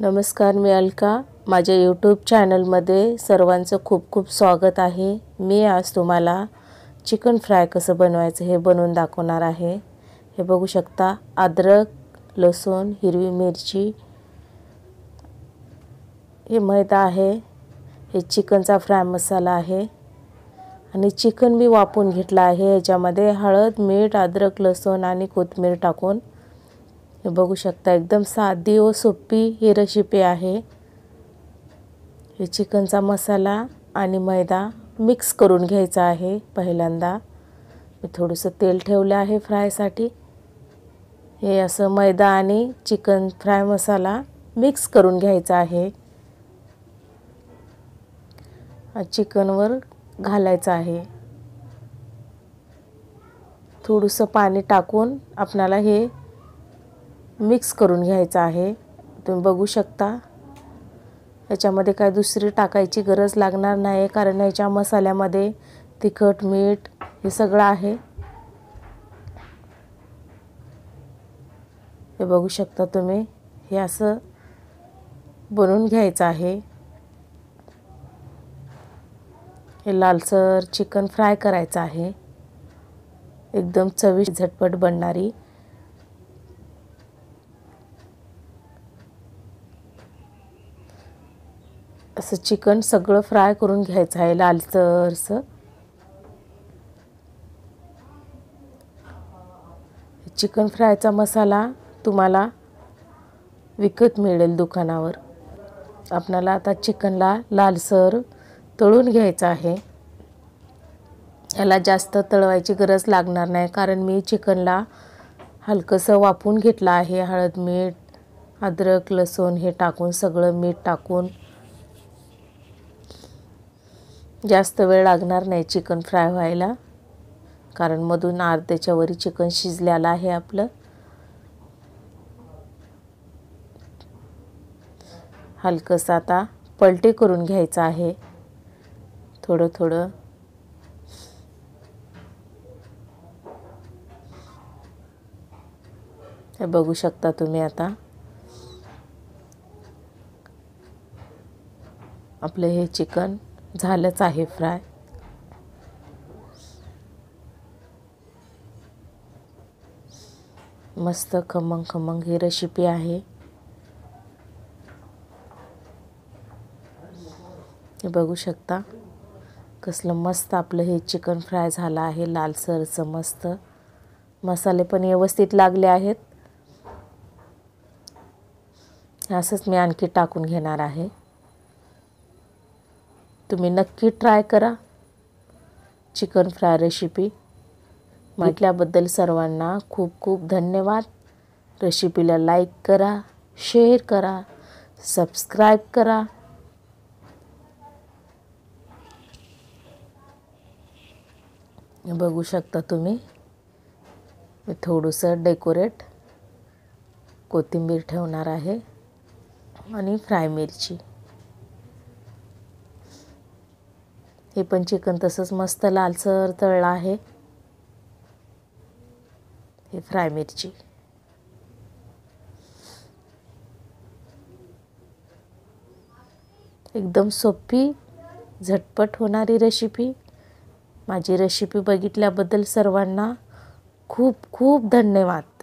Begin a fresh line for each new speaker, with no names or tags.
नमस्कार मी अलका. माझ्या यूट्यूब चॅनलमध्ये सर्वांचं खूप खूप स्वागत आहे. मी आज तुम्हाला चिकन फ्राय कसं बनवायचं हे बनवून दाखवणार आहे. हे बघू शकता अद्रक लसूण हिरवी मिरची. हे मैदा आहे. हे चिकनचा फ्राय मसाला आहे. आणि चिकन मी वापून घेतला आहे. याच्यामध्ये हळद मीठ अद्रक लसूण आणि कोथिंबीर टाकून हे बघू शकता एकदम साधी व सोपी ही रेसिपी आहे. हे चिकनचा मसाला आणि मैदा मिक्स करून घ्यायचा आहे पहिल्यांदा. मी थोडंसं तेल ठेवलं आहे फ्रायसाठी हे असं मैदा आणि चिकन फ्राय मसाला मिक्स करून घ्यायचा आहे. चिकनवर घालायचं आहे. थोडंसं पाणी टाकून आपणाला हे मिक्स करून घ्यायचं आहे. तुम्ही बघू शकता. याच्यामध्ये काय दुसरी टाकायची गरज लागणार नाही कारण याच्या मसाल्यामध्ये तिखट मीठ हे सगळं आहे. हे बघू शकता तुम्ही. हे असं बनवून घ्यायचं आहे. हे लालसर चिकन फ्राय करायचं आहे. एकदम चविष्ट झटपट बनणारी. असं चिकन सगळं फ्राय करून घ्यायचं आहे लालसरसं चिकन फ्रायचा मसाला तुम्हाला विकत मिळेल दुकानावर. आपणाला आता चिकनला लालसर तळून घ्यायचं आहे. याला जास्त तळवायची गरज लागणार नाही कारण मी चिकनला हलकंसं वापून घेतलं आहे. हळद मीठ अद्रक लसूण हे टाकून सगळं मीठ टाकून जास्त वेळ लागणार नाही चिकन फ्राय व्हायला. कारण मधून अर्ध्याच्या वरी चिकन शिजलेलं आहे आपलं. हलकंसं आता पलटे करून घ्यायचं आहे. थोडं थोडं. हे बघू शकता तुम्ही आता. आपलं हे चिकन झालंच आहे फ्राय. मस्त खमंग खमंग ही रेसिपी आहे. हे बघू शकता. कसलं मस्त आपलं हे चिकन फ्राय झालं आहे लालसरचं मस्त. मसाले पण व्यवस्थित लागले आहेत. असंच मी आणखी टाकून घेणार आहे. तुम्ही नक्की ट्राय करा. चिकन फ्राय रेसिपी म्हटल्याबद्दल सर्वांना खूप खूप धन्यवाद. रेसिपीला लाईक करा शेअर करा सबस्क्राईब करा. बघू शकता तुम्ही मी थोडंसं डेकोरेट कोथिंबीर ठेवणार आहे आणि फ्राय मिरची. हे पण चिकन तसंच मस्त लालसर तळलं आहे. हे फ्राय मिरची. एकदम सोपी झटपट होणारी रेसिपी माझी रेसिपी बघितल्याबद्दल सर्वांना खूप खूप धन्यवाद.